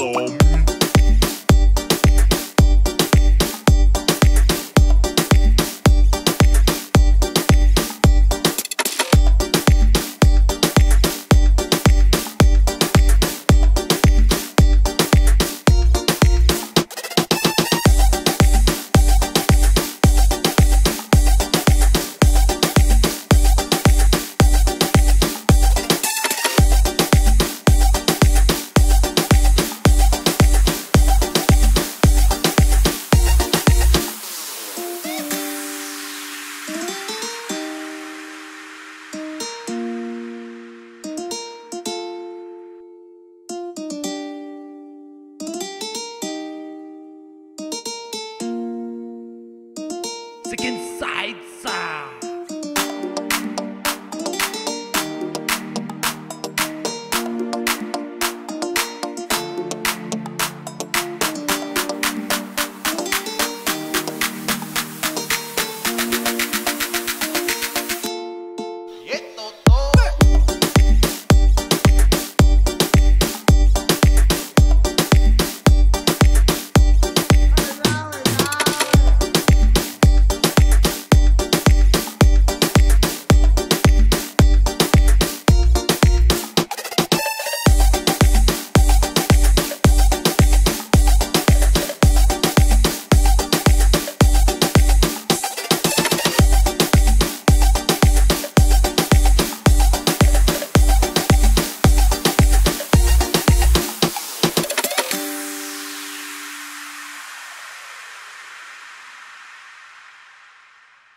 Oh. music inside.